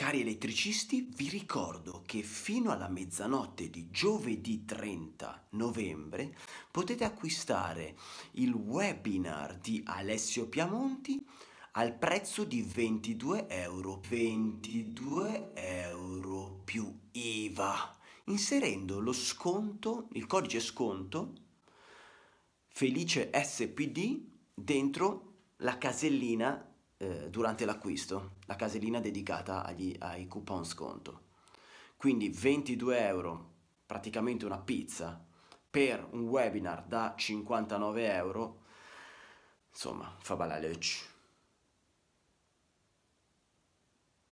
Cari elettricisti, vi ricordo che fino alla mezzanotte di giovedì 30 novembre potete acquistare il webinar di Alessio Piamonti al prezzo di 22 euro. 22 euro più IVA, inserendo lo sconto, il codice sconto Felice SPD dentro la casellina eh, durante l'acquisto, la casellina dedicata agli, ai coupon sconto. Quindi 22 euro, praticamente una pizza, per un webinar da 59 euro, insomma, fa balla legge.